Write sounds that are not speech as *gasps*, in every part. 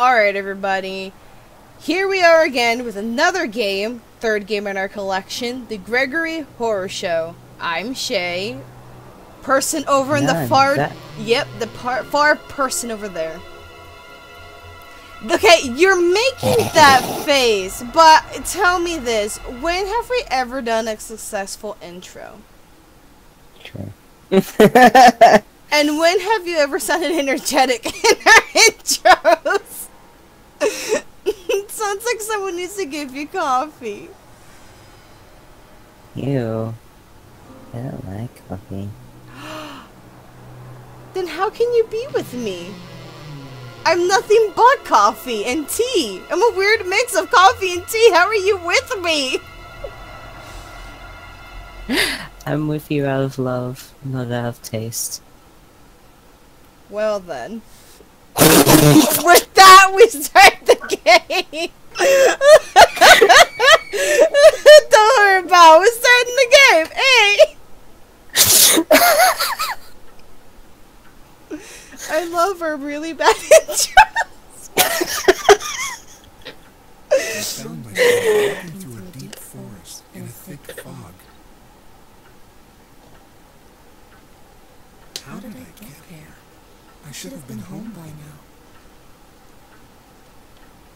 Alright, everybody. Here we are again with another game, third game in our collection, The Gregory Horror Show. I'm Shay. Person over in the far. that- Yep, the par- far person over there. Okay, you're making that face, but tell me this: when have we ever done a successful intro? True. *laughs* And when have you ever sounded energetic *laughs* in our intros? *laughs* Sounds like someone needs to give you coffee. Ew. I don't like coffee. *gasps* Then how can you be with me? I'm nothing but coffee and tea. I'm a weird mix of coffee and tea. How are you with me? *laughs* I'm with you out of love, not out of taste. Well then. *laughs* with that, we start the game. *laughs* Don't worry about. We're starting the game. Hey! *laughs* I love our really bad intros. I found myself walking through a deep forest in a thick fog. How did I get here? I should have been home by now.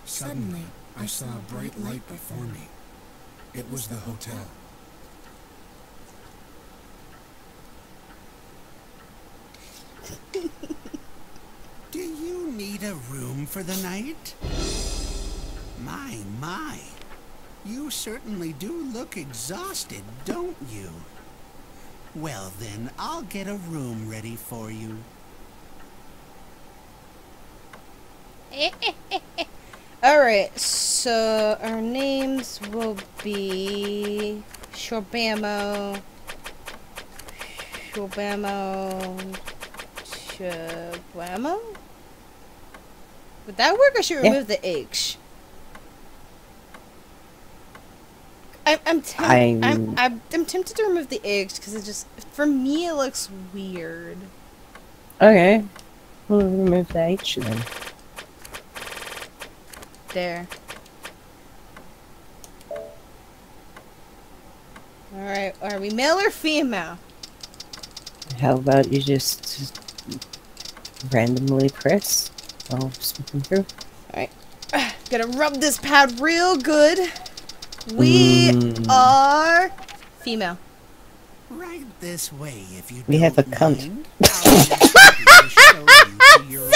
Suddenly, I saw a bright light before me. It was the hotel. *laughs* Do you need a room for the night? My, my. You certainly do look exhausted, don't you? Well then, I'll get a room ready for you. *laughs* Alright, so our names will be Shorbamo, Shorbamo, Shorbamo? Would that work or should we Yeah. remove the H? I'm I'm- I'm, I'm I'm tempted to remove the H because it just for me it looks weird. Okay. We'll remove the H then. There. Alright, are we male or female? How about you just randomly press while speaking through? All right. *sighs* Gonna rub this pad real good. We Mm. are female. Right this way, if you We have a don't cunt. mind. I'll just quickly show you to your room.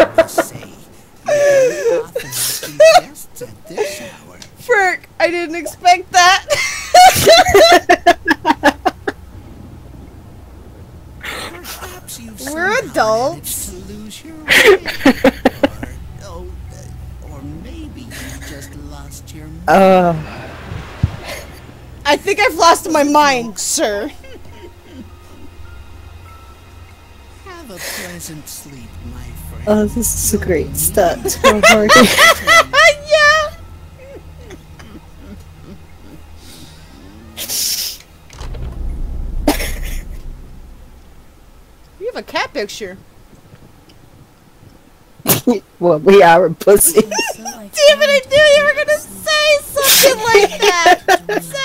I must say, you don't often see guests at this hour. Frick, I didn't expect that. Perhaps you've We're somehow adults. managed to lose your way. or, oh, uh, or maybe you just lost your mind. Oh, I think I've lost my mind, sir. Have a pleasant sleep, my friend. oh, this is a great start to our *laughs* yeah. You have a cat picture. *laughs* well, we are a pussy. *laughs* Damn it, I knew you were gonna say something like that. Sad.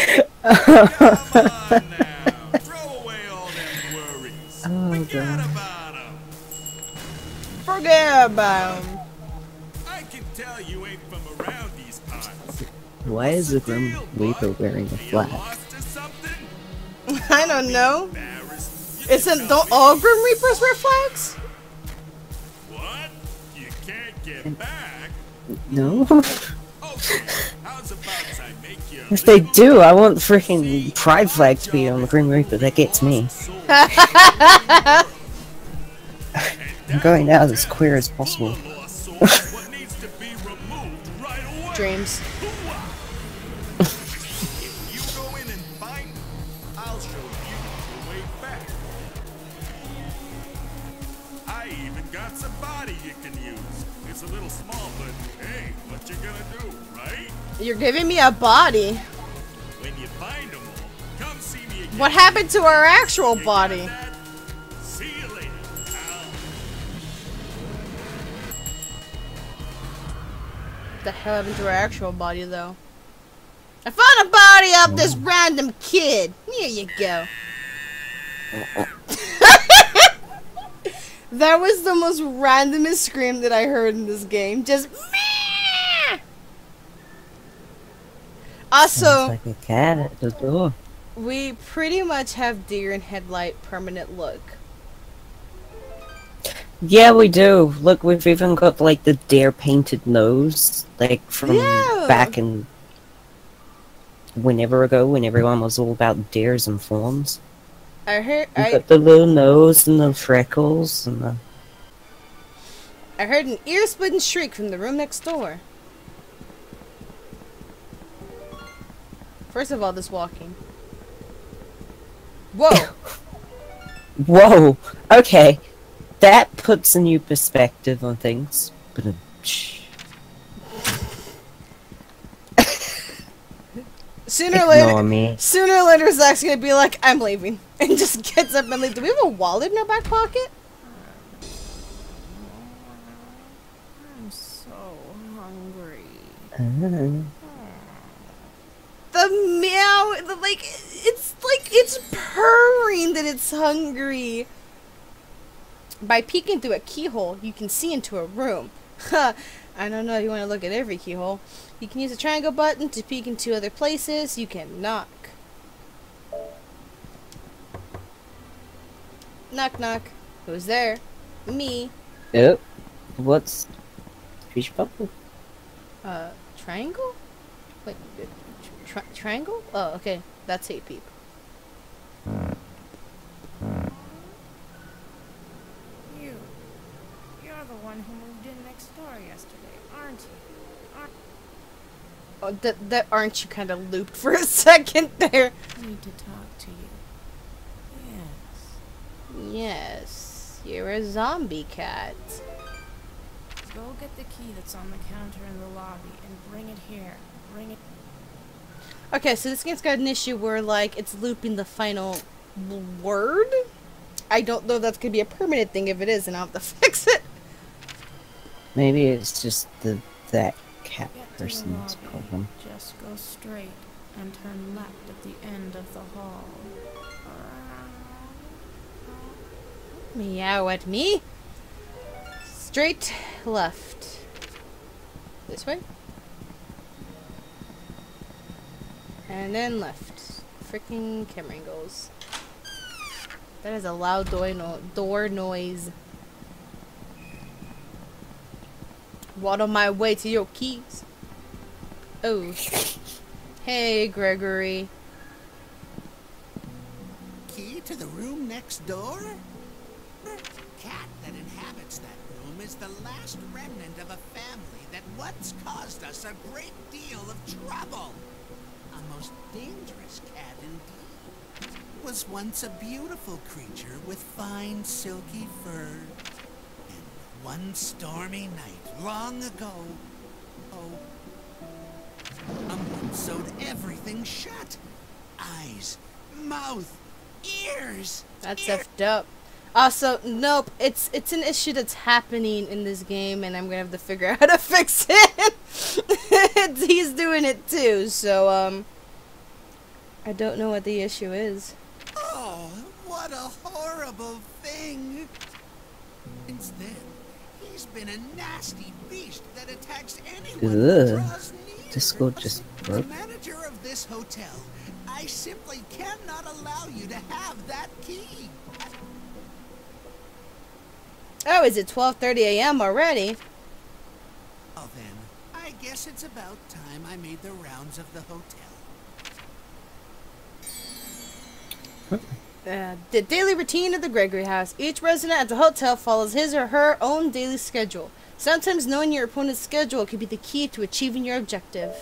Come on now. Throw away all them worries. Oh, Forget God. Forget about him. I can tell you ain't from around these parts. Why is the Grim Reaper wearing a flag? lost or something? I don't know. Embarrassed? You Isn't don't all. Grim Reapers wear flags? What? You can't get back? No? *laughs* Okay. How's about If they do, I want the freaking pride flag to be on the Grim Reaper. That gets me. *laughs* I'm going out as queer as possible. *laughs* Full You're giving me a body. All, me. What happened to our actual You body? Later, the hell happened to our actual body, though? I found a body of this random kid. Here you go. *laughs* that was the most randomest scream that I heard in this game. Just meh. Also, Sounds like a cat at the door. we pretty much have deer in headlight permanent look. Yeah, we do. Look, we've even got like the deer painted nose, like from Yeah. back in whenever ago, when everyone was all about deers and fawns. I heard We've I, got the little nose and the freckles and the. I heard an ear-splitting shriek from the room next door. First of all, this walking. Whoa! *laughs* Whoa. Okay, that puts a new perspective on things. But Sooner or later, ignore me. sooner or later, Zach's gonna be like, "I'm leaving," *laughs* and just gets up and leaves. Do we have a wallet in our back pocket? I'm so hungry. Uh, The meow, the like, it's like it's purring that it's hungry. By peeking through a keyhole, you can see into a room. *laughs* Huh, I don't know if you want to look at every keyhole. You can use the triangle button to peek into other places. You can knock. Knock, knock. Who's there? Me. Yep. what's fish bubble? Uh, triangle? Wait, tri- triangle? Oh, okay. That's a peep. You. You're the one who moved in next door yesterday, aren't you? Aren't Oh, that, that aren't you kind of looped for a *laughs* second there? I need to talk to you. Yes. Yes, you're a zombie cat. Go get the key that's on the counter in the lobby and bring it here. Bring it. Okay, so this game's got an issue where, like, it's looping the final word? I don't know if that's gonna be a permanent thing. If it is, and I'll have to *laughs* fix it. Maybe it's just the that cat Get person's lobby. problem. Just go straight and turn left at the end of the hall. Meow at me. Straight left. This way. And then left. Freaking camera angles. That is a loud door, no- door noise. What on my way to your keys? Oh. Hey, Gregory. Key to the room next door? The cat that inhabits that room is the last remnant of a family that once caused us a great deal of trouble. Most dangerous cat indeed. Was once a beautiful creature with fine silky fur. And one stormy night long ago, oh, someone sewed everything shut. Eyes, mouth, ears. That's effed up. Also, nope, it's it's an issue that's happening in this game, and I'm gonna have to figure *laughs* out how to fix it. *laughs* He's doing it too, so um, I don't know what the issue is. Oh, what a horrible thing! Since then, he's been a nasty beast that attacks anyone who Ugh. draws near. Discord just As broke. manager of this hotel, I simply cannot allow you to have that key. Oh, is it 12:30 a.m. already? Oh, then, I guess it's about time I made the rounds of the hotel. Uh, the daily routine of the Gregory House. Each resident at the hotel follows his or her own daily schedule. Sometimes knowing your opponent's schedule can be the key to achieving your objective.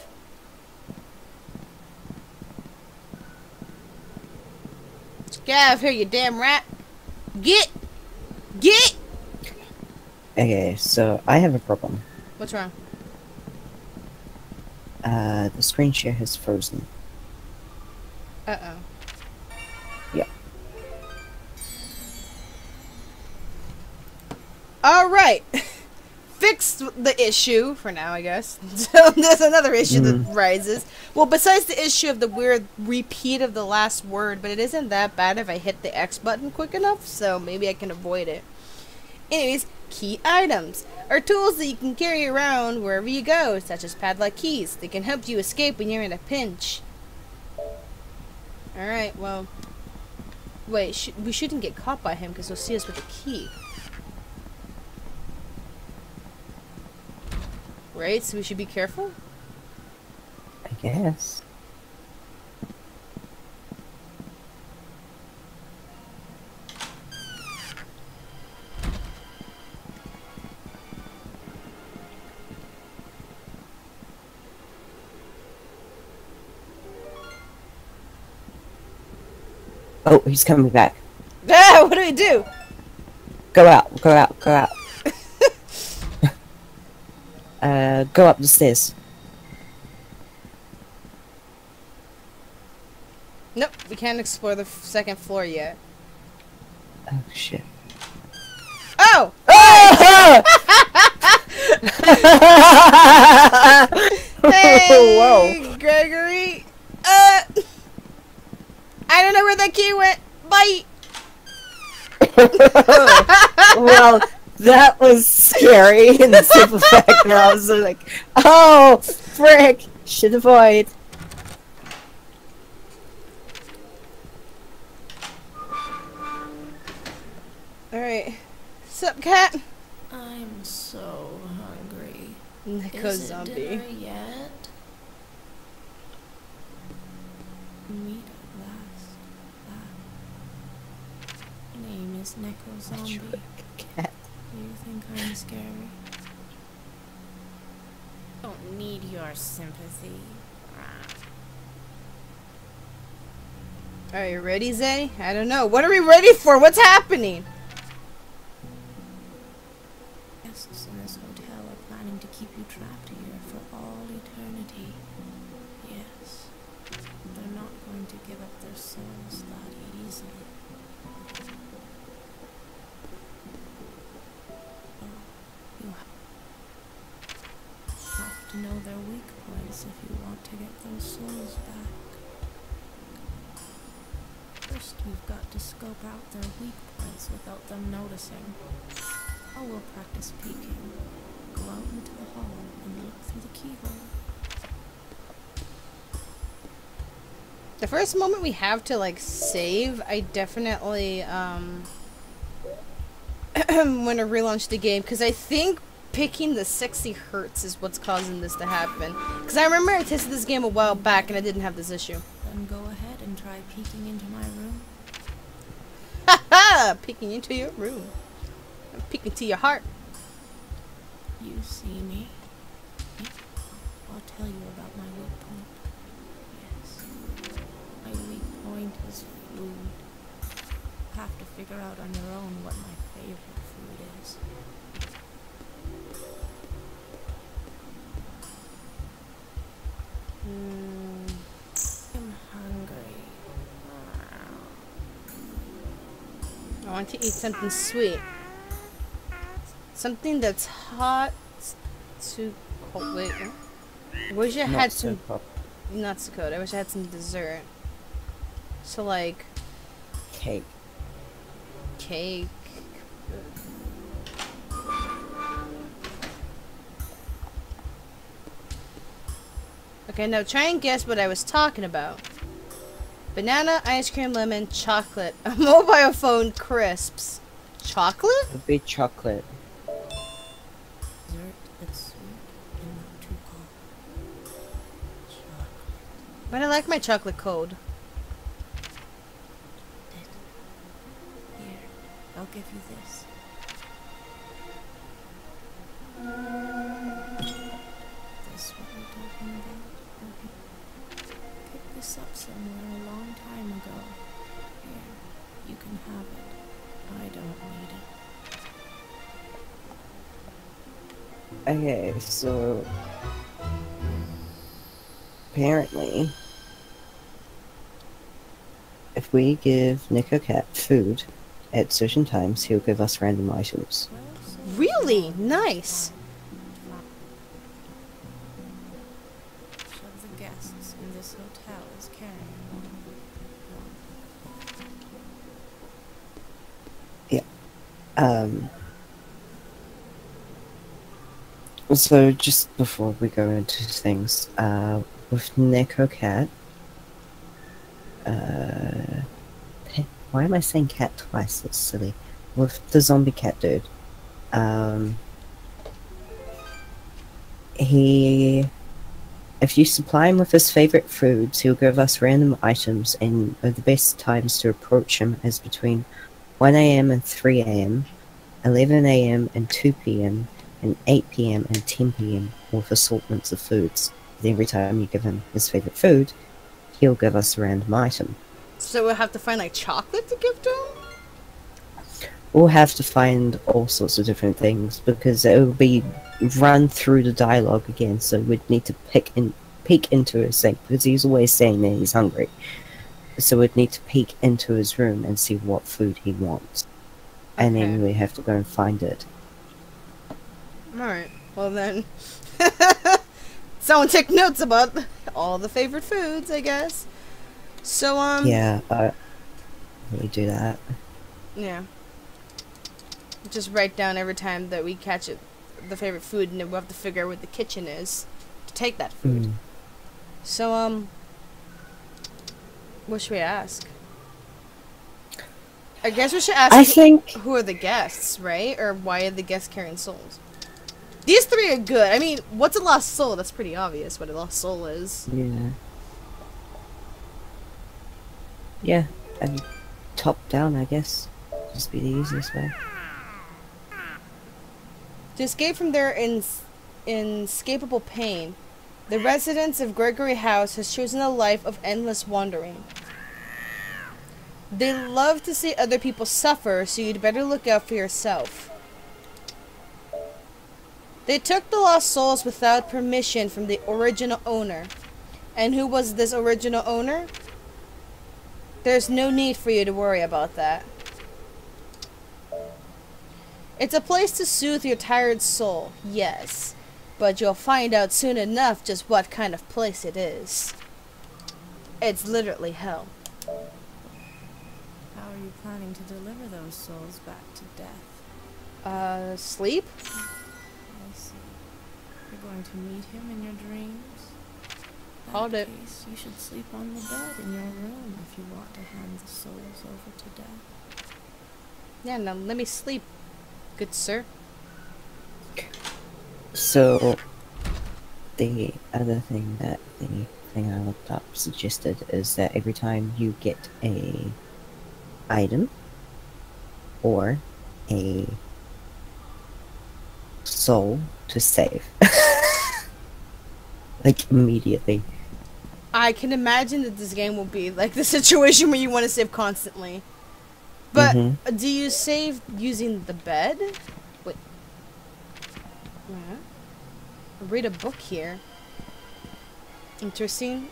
Get out of here, you damn rat! Get! Get! Okay, so I have a problem. What's wrong? Uh, the screen share has frozen. Uh All right. *laughs* Fixed the issue for now, I guess. *laughs* So there's another issue that hmm. rises. Well, besides the issue of the weird repeat of the last word, but it isn't that bad if I hit the X button quick enough, so maybe I can avoid it. Anyways, key items are tools that you can carry around wherever you go, such as padlock keys. They can help you escape when you're in a pinch. Alright, well. Wait, sh- we shouldn't get caught by him because he'll see us with a key. Right? So we should be careful? I guess. Oh, he's coming back. Ah, *laughs* what do we do? Go out, go out, go out. Uh, go up the stairs. Nope, we can't explore the second floor yet. Oh, shit. Oh! *laughs* Hey, Whoa. Gregory! Uh, I don't know where that key went. Bye! *laughs* well, that was scary *laughs* in the simple *laughs* fact that I was like, oh, frick, should avoid. Alright. Sup, cat? I'm so hungry. Neko Is it zombie. dinner yet? Meet at last. Ah. Name is Neko Zombie. Cat. Do you I'm scary? Don't need your sympathy. Are you ready, Zay? I don't know. What are we ready for? What's happening? Scope out their weak points without them noticing. I will practice peeking. Go out into the hall and look through the keyhole. The first moment we have to like save, I definitely um *clears throat* want to relaunch the game because I think picking the 60 hertz is what's causing this to happen. Because I remember I tested this game a while back and I didn't have this issue. Then go ahead and try peeking into my room. Peeking into your room. I'm peeking to your heart. Want to eat something sweet. Something that's hot to cold. Wait, wish I had some pop- not so cold. I wish I had some dessert. So like cake. cake. Okay, now try and guess what I was talking about. Banana, ice cream, lemon, chocolate, a *laughs* mobile phone, crisps. Chocolate? Would be chocolate. Dessert that's sweet and not too cold. Chocolate. But I like my chocolate cold. Here, I'll give you this. This what we're talking about? Okay. Picked this up somewhere a long time ago. Here, you can have it. I don't need it. Okay, so apparently, if if we give Neko Cat food at certain times, he'll give us random items. Really nice. much of the guests in this hotel is carrying one. Um. So just before we go into things, uh, with Neko Cat, uh, why am I saying cat twice? That's silly. With the zombie cat dude, um, he, if you supply him with his favorite foods, he'll give us random items, and the best times to approach him is between 1 a.m. and 3 a.m., 11 a.m. and 2 p.m., and 8 p.m. and 10 p.m. with assortments of foods. And every time you give him his favorite food, he'll give us a random item. So we'll have to find like chocolate to give to him? We'll have to find all sorts of different things because it will be run through the dialogue again. So we'd need to pick in, peek into his thing because he's always saying that he's hungry. So we'd need to peek into his room and see what food he wants, and then we have to go and find it. Alright. Well then. *laughs* Someone take notes about all the favorite foods, I guess. So, um. Yeah, uh, we do that. Yeah. Just write down every time that we catch it, the favorite food, and then we'll have to figure out where the kitchen is to take that food. Mm. So, um, what should we ask? I guess we should ask I think who are the guests, right? Or why are the guests carrying souls? These three are good. I mean, what's a lost soul? That's pretty obvious what a lost soul is. Yeah. Yeah, and top down, I guess. Just be the easiest way. To escape from their ins- inescapable pain, the residents of Gregory House has chosen a life of endless wandering. They love to see other people suffer, so you'd better look out for yourself. They took the lost souls without permission from the original owner. And who was this original owner? There's no need for you to worry about that. It's a place to soothe your tired soul, yes. But you'll find out soon enough just what kind of place it is. It's literally hell. How are you planning to deliver those souls back to death? Uh, sleep? I see. You're going to meet him in your dreams? Called it. Case, you should sleep on the bed in your room if you want to hand the souls over to death. Yeah, now let me sleep, good sir. So, the other thing that the thing I looked up suggested is that every time you get a item or a soul to save, *laughs* like immediately, I can imagine that this game will be like the *laughs* situation where you want to save constantly. But Mhm. uh, do you save using the bed? Wait. What? Read a book here. Interesting.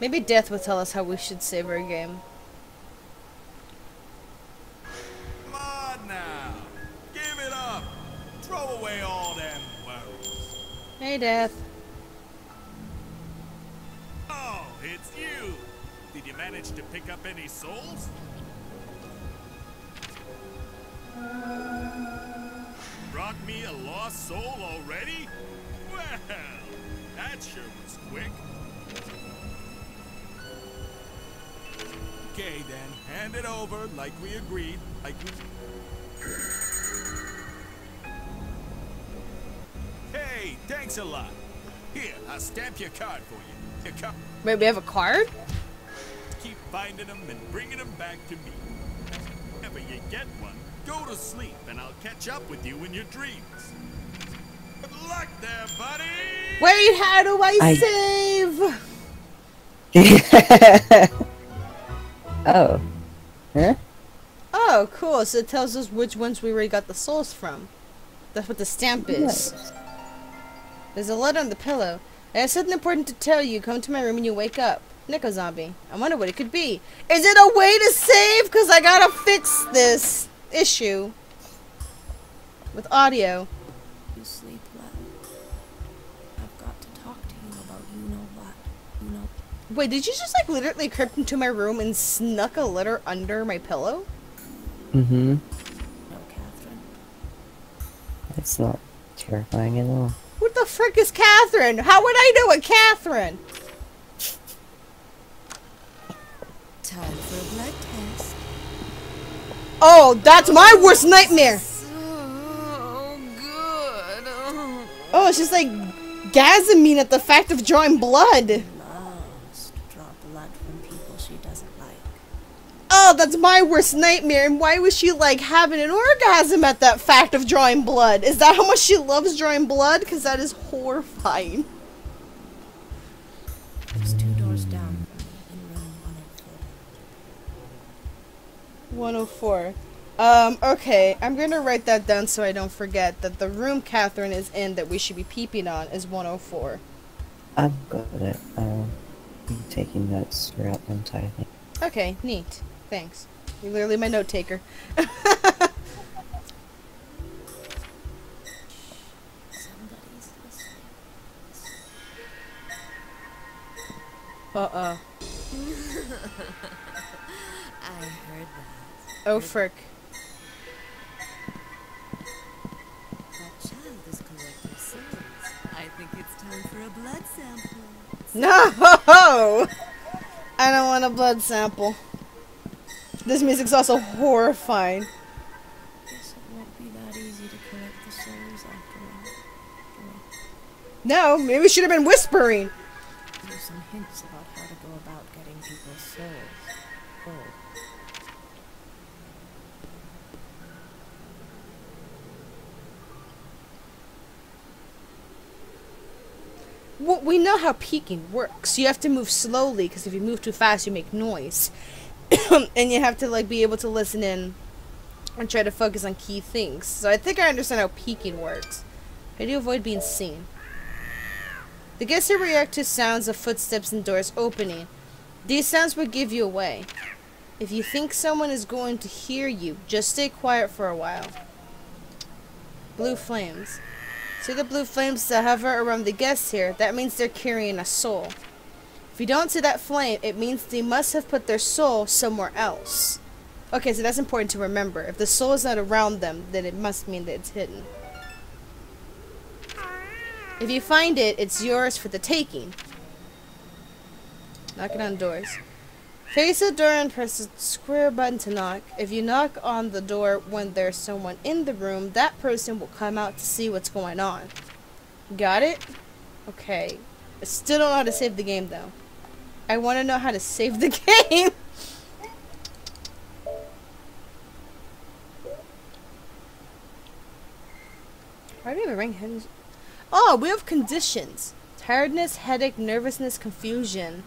Maybe Death will tell us how we should save our game. Come on now. Give it up. Throw away all them worries. Hey, Death. Oh, it's you. Did you manage to pick up any souls? Brought me a lost soul already? Well, that sure was quick. Okay then, hand it over like we agreed. Like we... Hey, thanks a lot. Here, I'll stamp your card for you. Your card. Wait, we have a card? Keep finding them and bringing them back to me. Whenever you get one, go to sleep and I'll catch up with you in your dreams. Good luck there, buddy! Wait, how do I, I- save? *laughs* oh, huh? Oh, cool. So it tells us which ones we already got the souls from. That's what the stamp is. Nice. There's a letter on the pillow. I have something important to tell you. Come to my room when you wake up. Neko Zombie. I wonder what it could be. Is it a way to save? Because I gotta fix this issue with audio. You sleep well. I've got to talk to you about you know what. You know Wait, did you just like literally creep into my room and snuck a letter under my pillow? Mm-hmm. no Catherine. It's not terrifying at all. What the frick is Catherine? How would I know a Catherine? Time for a blood test. Oh, that's my worst nightmare. So good. Oh. It's just like gasming at the fact of drawing blood. Draw blood from people she doesn't like. Oh, that's my worst nightmare. And why was she like having an orgasm at that fact of drawing blood? Is that how much she loves drawing blood? Because that is horrifying. 104. 104. Um, okay, I'm gonna write that down so I don't forget that the room Catherine is in that we should be peeping on is 104. I've got it. I'll be taking notes throughout the entire thing. Okay, neat. Thanks. You're literally my note taker. *laughs* Uh-uh. *laughs* Oh, frick. That child is collecting. I think it's time for a blood sample. No! *laughs* I don't want a blood sample. This music's also horrifying. Guess it won't be that easy to collect the souls after all. No, maybe we should have been whispering. You some hints about how to go about getting people's souls. Oh. Well, we know how peeking works. You have to move slowly because if you move too fast, you make noise, *coughs* and you have to like be able to listen in and try to focus on key things. So I think I understand how peeking works. How do you avoid being seen? The guests will react to sounds of footsteps and doors opening. These sounds will give you away. If you think someone is going to hear you, just stay quiet for a while. Blue flames. See the blue flames that hover around the guests here? That means they're carrying a soul. If you don't see that flame, it means they must have put their soul somewhere else. Okay, so that's important to remember. If the soul is not around them, then it must mean that it's hidden. If you find it, it's yours for the taking. Knocking on doors. Face the door and press the square button to knock. If you knock on the door when there's someone in the room, that person will come out to see what's going on. Got it? Okay. I still don't know how to save the game though. I want to know how to save the *laughs* game. Why do we have a ring? Oh, we have conditions. Tiredness, headache, nervousness, confusion.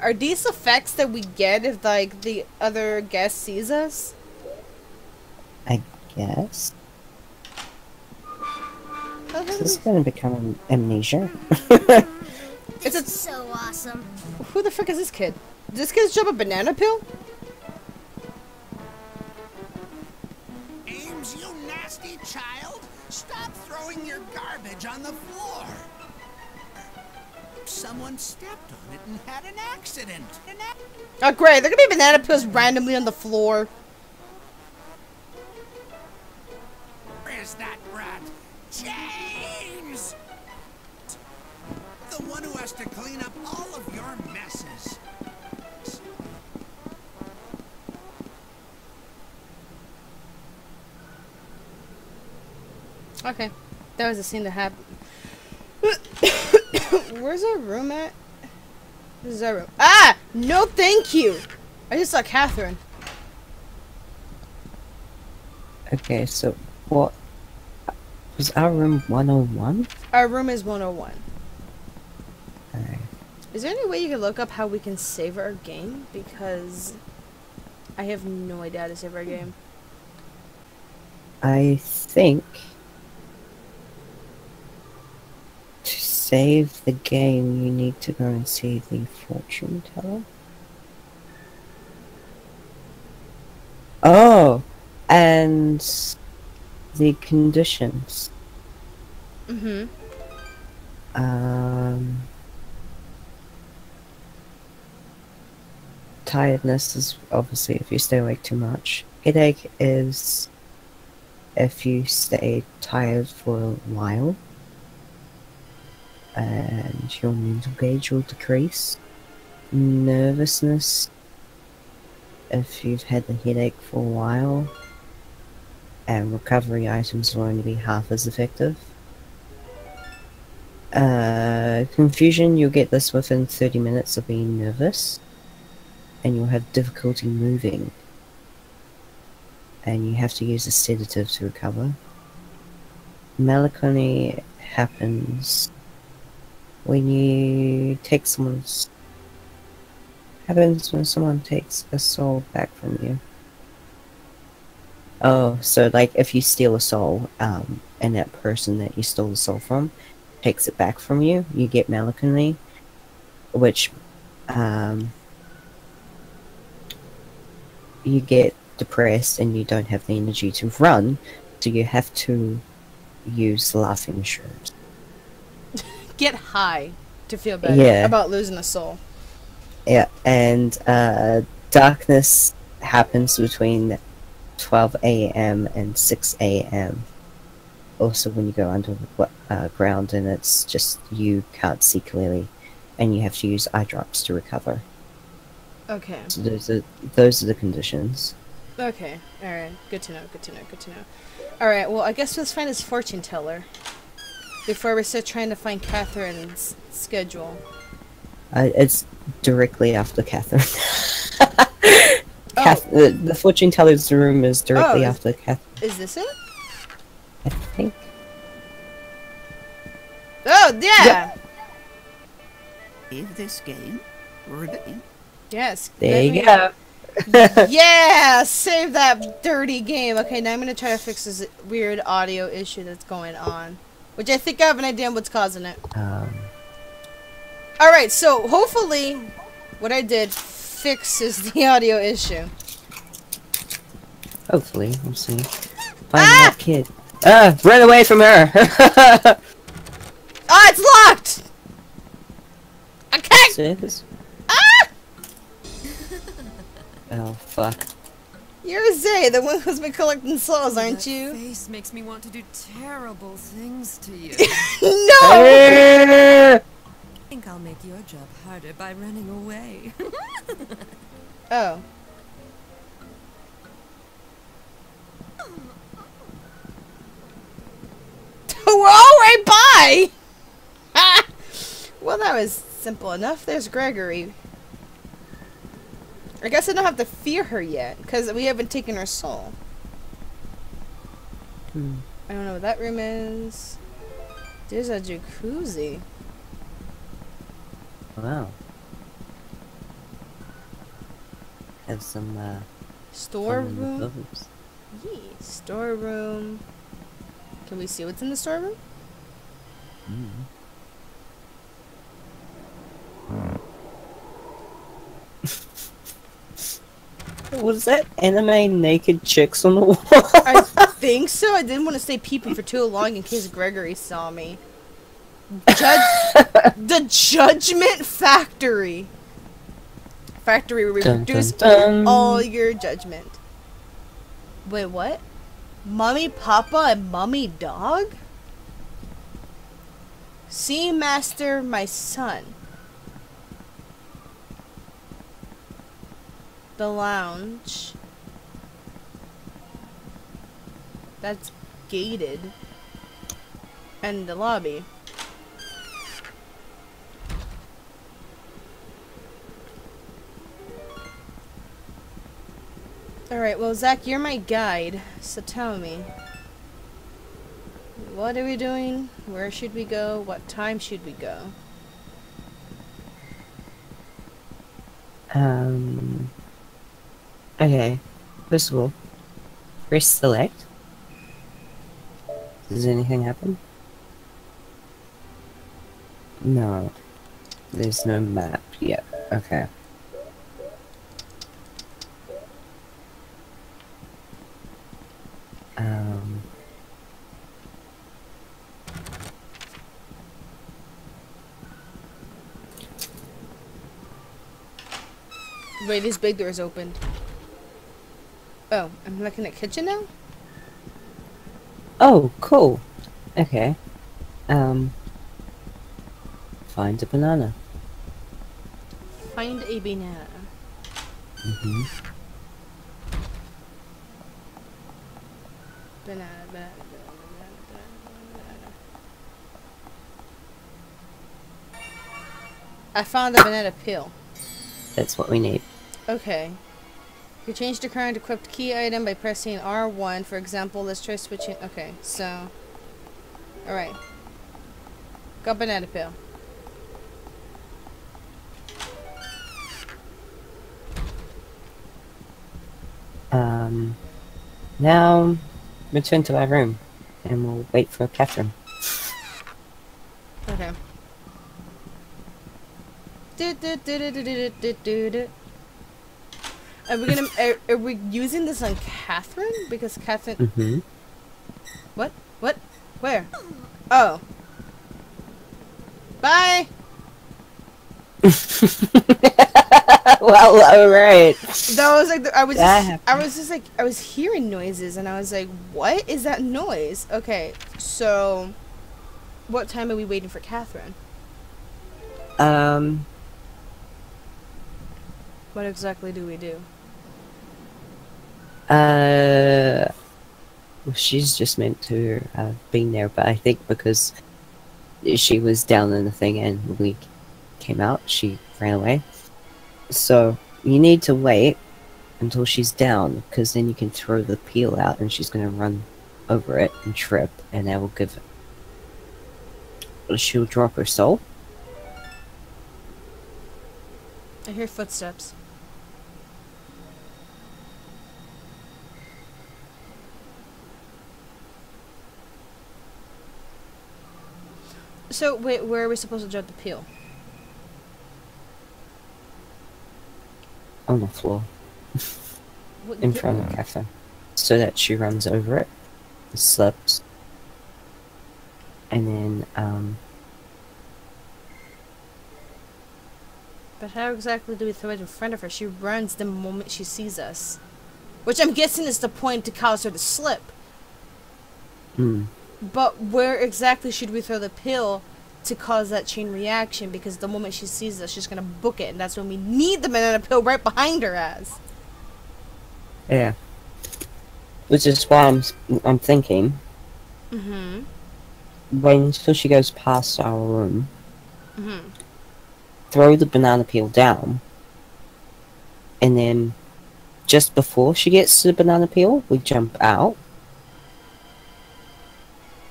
Are these effects that we get if like the other guest sees us? I guess. Oh, Is this gonna become an amnesia? *laughs* It's a so awesome. who the frick is this kid? Did this kid jump a banana peel? Ames, you nasty child! Stop throwing your garbage on the floor! Someone stepped on it and had an accident. An Oh great, there are gonna be banana peels randomly on the floor. Where is that brat? James! The one who has to clean up all of your messes. Okay, that was a scene that happened. *coughs* Where's our room at? This is our room. Ah! No thank you! I just saw Catherine. Okay, so what was our room 101? Our room is 101. Alright. Is there any way you can look up how we can save our game? Because I have no idea how to save our game. I think to save the game, you need to go and see the fortune teller. Oh, and the conditions. Mm-hmm. Um, tiredness is obviously if you stay awake too much. Headache is if you stay tired for a while. And your mental gauge will decrease. Nervousness if you've had the headache for a while. And recovery items will only be half as effective. Uh, confusion, you'll get this within 30 minutes of being nervous. And you'll have difficulty moving. And you have to use a sedative to recover. Melancholy happens when you take someone's. happens when someone takes a soul back from you. Oh, so like if you steal a soul, um, and that person that you stole the soul from takes it back from you, you get melancholy, which, um, you get depressed and you don't have the energy to run, so you have to use life insurance. Get high to feel better Yeah. about losing a soul. Yeah, and uh, darkness happens between 12 a.m. and 6 a.m. Also, when you go under the uh, ground and it's just you can't see clearly, and you have to use eye drops to recover. Okay. So those are those are the conditions. Okay. All right. Good to know. Good to know. Good to know. All right. Well, I guess let's find his fortune teller before we start trying to find Catherine's schedule. Uh, it's directly after Catherine. *laughs* Cath- the, the fortune teller's room is directly Oh. after Catherine, Is this it? I think. Oh yeah. Save this game. Ribbon. Yes. There you go. *laughs* Yeah, *laughs* save that dirty game. Okay, now I'm gonna try to fix this weird audio issue that's going on, which I think I have an idea what's causing it. Um, All right, so hopefully, what I did fixes the *laughs* audio issue. hopefully, we'll see. Find Ah! that kid. Ah, run away from her! Ah, it's locked. I can't. Ah, Oh, fuck. You're Zay, the one who's been collecting souls, aren't That you? face makes me want to do terrible things to you. *laughs* no. *laughs* I think I'll make your job harder by running away. *laughs* Oh. We're all right by. Ah! well, that was simple enough. There's Gregory. I guess I don't have to fear her yet, because we haven't taken her soul. Hmm. I don't know what that room is. There's a jacuzzi. Wow. Have some, uh, fun in the Storeroom? Yeah, storeroom. Can we see what's in the storeroom? Mm. Was that anime naked chicks on the wall? I *laughs* think so. I didn't want to stay peeping for too long in case Gregory saw me. Judge the Judgment Factory. Factory where we Dun, produce dun, dun. all your judgment. Wait, what? Mummy Papa and Mummy Dog? Sea Master, my son. The lounge. That's gated. And the lobby. Alright, well, Zach, you're my guide, so tell me. What are we doing? Where should we go? What time should we go? Um. Okay. First of all, press select. Does anything happen? No. There's no map yet. Okay. Um. Wait, this big door is opened. Oh, I'm looking at kitchen now? Oh, cool. Okay. Um. Find a banana. Find a banana. hmm Banana, banana, banana, banana, banana, banana. I found the banana peel. That's what we need. Okay can change the current equipped key item by pressing R1. For example, let's try switching. Okay, so. Alright. Got banana peel. Um, now, return to my room, and we'll wait for Catherine. Okay. Do do do do do do do do. Are we gonna? Are, are we using this on Catherine? Because Catherine. Mm-hmm. What? What? Where? Oh. Bye. *laughs* well, alright. That was like the, I was That just, I was just like I was hearing noises and I was like, what is that noise? Okay, so what time are we waiting for Catherine? Um, What exactly do we do? Uh, well, she's just meant to have been there, but I think because she was down in the thing and we came out, she ran away. So, you need to wait until she's down, because then you can throw the peel out and she's gonna run over it and trip, and that will give She'll drop her soul. I hear footsteps. So wait, where are we supposed to drop the peel? on the floor What- in front of Catherine, so that she runs over it, slips, and then um, But how exactly do we throw it in front of her? She runs the moment she sees us. Which I'm guessing is the point to cause her to slip. hmm, But where exactly should we throw the pill to cause that chain reaction? Because the moment she sees us, she's gonna book it, and that's when we need the banana pill right behind her as. yeah. Which is why I'm I'm thinking Mm-hmm. wait until she goes past our room, Mm-hmm. throw the banana peel down, and then just before she gets to the banana peel, we jump out.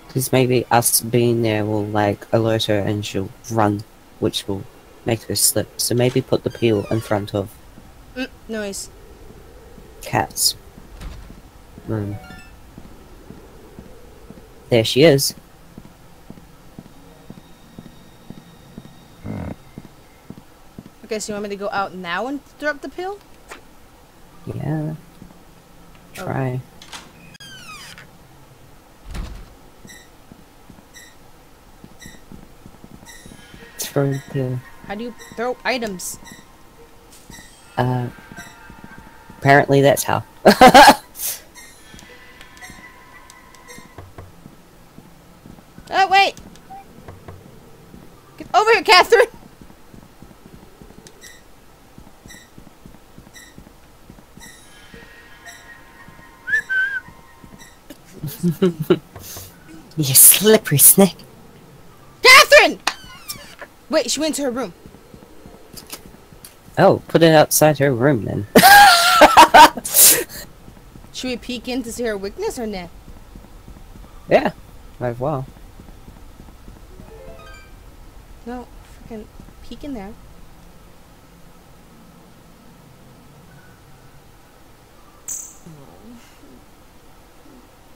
Because maybe us being there will like alert her and she'll run, which will make her slip. So maybe put the peel in front of Mm, noise. Cat's room. There she is. Okay, so you want me to go out now and throw up the pill? Yeah. Try. How do you throw items? Uh, apparently that's how. *laughs* Oh, wait! Get over here, Catherine! *laughs* you slippery snake. Wait, she went to her room. Oh, put it outside her room then. *laughs* Should we peek in to see her weakness or not? yeah, might as well. No, freaking peek in there.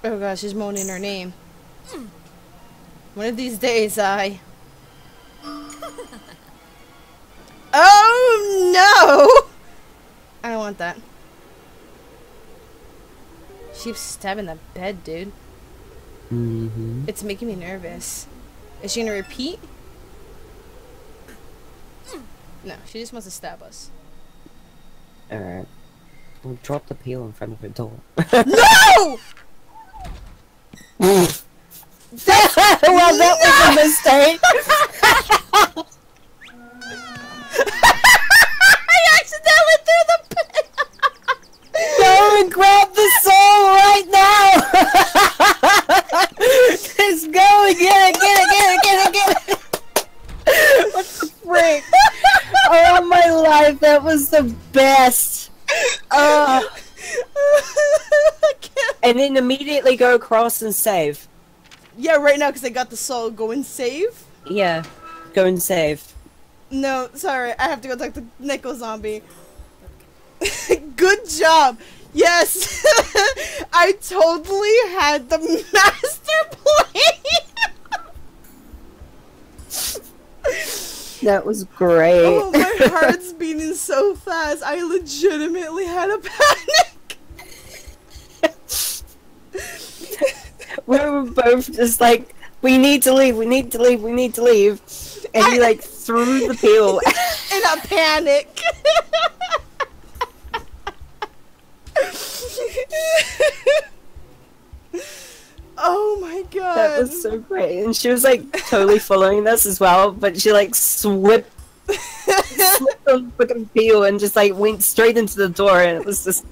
Oh gosh, she's moaning her name. One of these days, I. no! I don't want that. She's stabbing the bed, dude. Mm-hmm. It's making me nervous. Is she gonna repeat? No, she just wants to stab us. Alright. We'll drop the peel in front of her door. No! *laughs* *laughs* well, that was a mistake. *laughs* Threw the pen. Go and grab the soul right now. Just go and get it, get it, get it, get it, get it. What the frick? Oh my life, that was the best. Can't- and then immediately go across and save. yeah, right now because I got the soul. Go and save. Yeah, go and save. No, sorry, I have to go talk to Neko Zombie. *laughs* Good job. Yes, *laughs* I totally had the master plan. *laughs* That was great. oh, my heart's beating so fast. I legitimately had a panic. we were both just like, we need to leave, we need to leave, we need to leave. And he like threw the peel. in a panic. *laughs* oh my god. That was so great. And she was like totally following this as well, but she like slipped, slipped on the fucking peel and just like went straight into the door and it was just,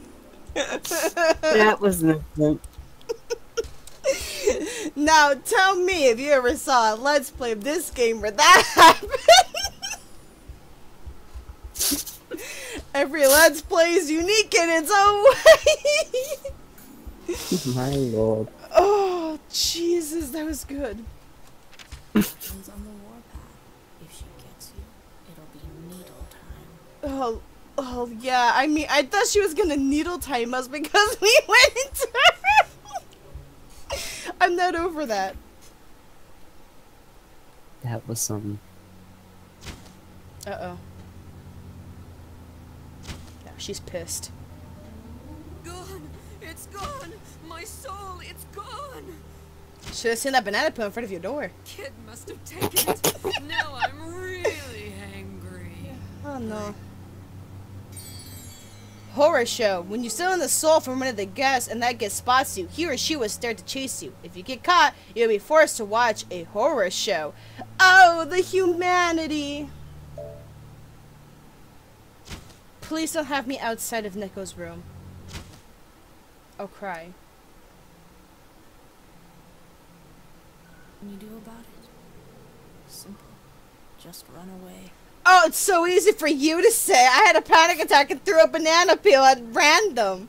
that was instant. now tell me if you ever saw a let's play of this game where that *laughs* happened. Every let's play is unique in its own way. *laughs* My lord. oh Jesus, that was good. Depends on the warpath. If she gets you, it'll be needle time. Oh, oh yeah. I mean, I thought she was gonna needle time us because *laughs* we went into her. I'm not over that. That was some. Uh oh. She's pissed. Gone! It's gone! My soul, it's gone! Should have seen that banana peel in front of your door. Kid must have taken it. now I'm really angry. Oh no. Horror show. When you steal in the soul from one of the guests and that guest spots you, he or she will start to chase you. If you get caught, you'll be forced to watch a horror show. Oh, the humanity. Please don't have me outside of Neko's room. I'll cry. What can you do about it? Simple. Just run away. Oh, it's so easy for you to say. I had a panic attack and threw a banana peel at random.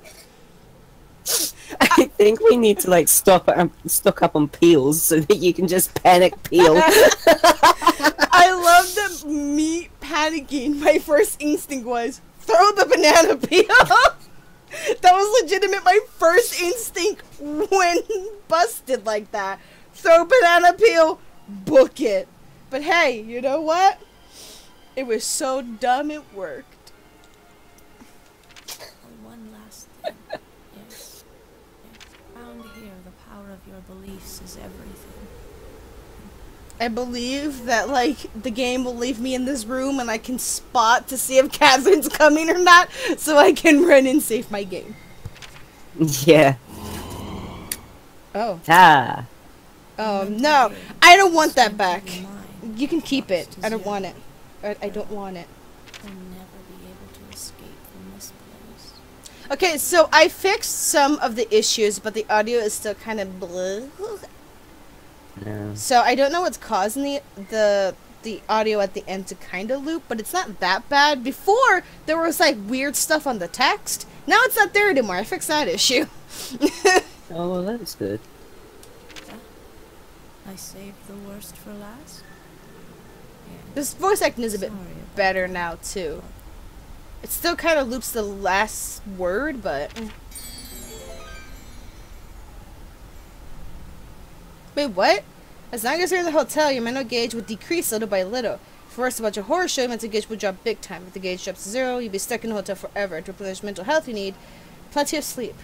I think we need to like stock um, stock up on peels so that you can just panic peel. *laughs* I love that me panicking. My first instinct was throw the banana peel. *laughs* that was legitimate. My first instinct when *laughs* busted like that. Throw banana peel, book it. But hey, you know what? It was so dumb it worked. One last thing. *laughs* yes. Around here, the power of your beliefs is everything. I believe that like the game will leave me in this room and I can spot to see if Catherine's *laughs* coming or not, so I can run and save my game. *laughs* yeah. Oh. Ah. Um, no, I don't want that back. of your mind. You can keep it. I don't want it. I, I don't want it. You'll never be able to escape from this place. Okay, so I fixed some of the issues, but the audio is still kind of bleh. No. So I don't know what's causing the the the audio at the end to kind of loop, but it's not that bad. Before there was like weird stuff on the text. Now it's not there anymore. I fixed that issue. *laughs* Oh, well, that's good. I saved the worst for last. Yeah. this voice acting is a bit Sorry about better now too. It still kind of loops the last word, but mm. Wait, what? As long as you're in the hotel, your mental gauge will decrease little by little. First, a bunch of horror show meant the gauge will drop big time. If the gauge drops to zero, you'll be stuck in the hotel forever. To replenish mental health, you need plenty of sleep.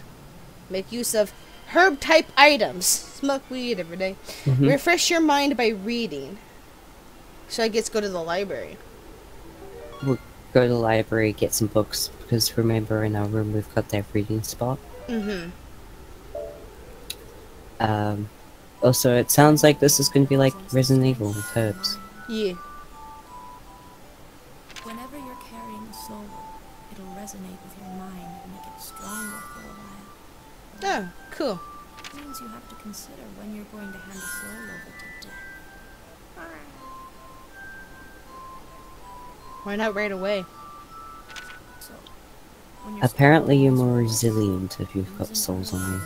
Make use of herb type items. Smoke weed every day. Mhm. Refresh your mind by reading. So I guess go to the library. We'll go to the library, get some books, because remember in our room we've got that reading spot. Mm-hmm. Um, also, it sounds like this is going to be like Resident Evil with herbs. Yeah. Whenever you're carrying a soul, it'll resonate with your mind and make it stronger for a while. Oh, cool. It means you have to consider when you're going to hand a soul over to death. Why not right away? So, Apparently, you're more resilient if you've got souls on you.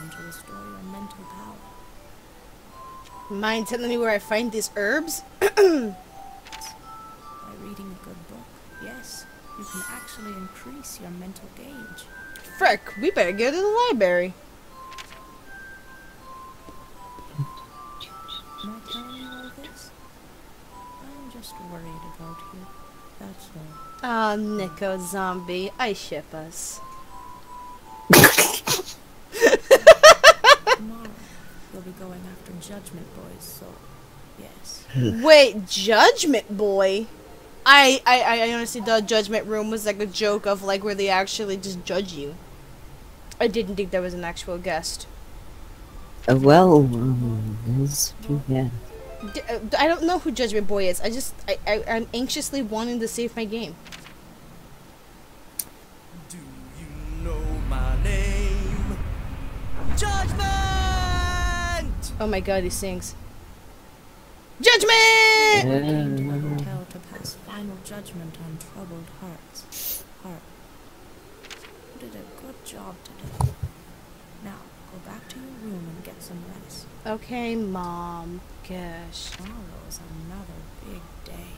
Mind telling me where I find these herbs? *clears throat* By reading a good book, yes, you can actually increase your mental gauge. Frick, we better go to the library. Am I telling you all this? I'm just worried about you. That's all. Ah, Neko Zombie, I ship us. *laughs* Tomorrow, you'll be going after Judgment Boys, so yes. *laughs* Wait, Judgment Boy? I, I, I honestly thought Judgment Room was like a joke of like where they actually just judge you. I didn't think there was an actual guest. Uh, well, um, there's, yeah. D- uh, I don't know who Judgment Boy is. I just, I, I, I'm anxiously wanting to save my game. Do you know my name? Judgment! Oh my god, he sings. Judgment! Came to hotel to pass final judgment on troubled hearts. Heart. You did a good job today. Now, go back to your room and get some rest. Okay, mom. Gosh. Tomorrow's another big day.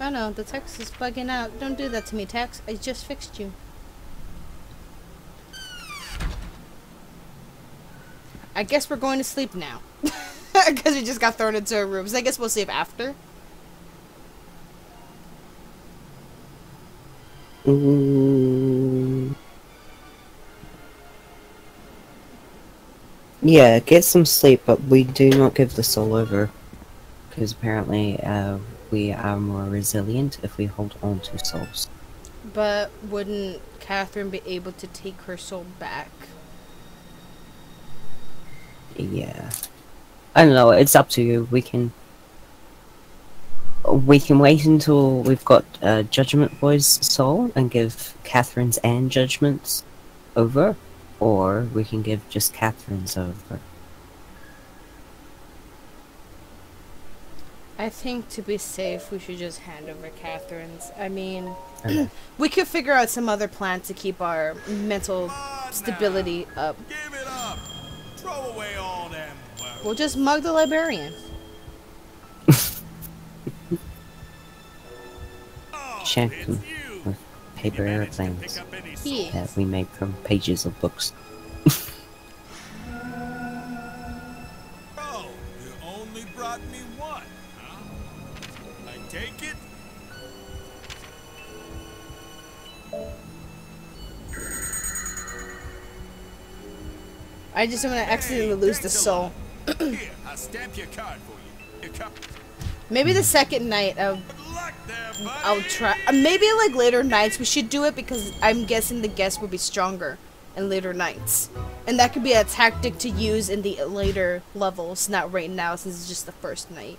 Oh no, the text is bugging out. Don't do that to me, text. I just fixed you. I guess we're going to sleep now. *laughs* Because we just got thrown into a room. So I guess we'll sleep after. mm, yeah, get some sleep, but we do not give the soul over. Because apparently, uh, we are more resilient if we hold on to souls. But wouldn't Catherine be able to take her soul back? Yeah. I don't know, it's up to you. We can we can wait until we've got uh, Judgment Boy's soul and give Catherine's and Judgment's over, or we can give just Catherine's over. I think to be safe, we should just hand over Catherine's. I mean, Okay. *clears throat* we could figure out some other plan to keep our mental Come on stability up. Throw away all them worries. We'll just mug the librarian. Oh, Check them with paper You managed to airplanes pick up any Yeah. that we make from pages of books. *laughs* I just don't want to accidentally lose the soul. Here, I'll stamp *clears throat* your card for you. Maybe the second night of luck there. I'll try. uh, Maybe like later nights we should do it because I'm guessing the guests will be stronger in later nights, and that could be a tactic to use in the later levels, not right now since it's just the first night.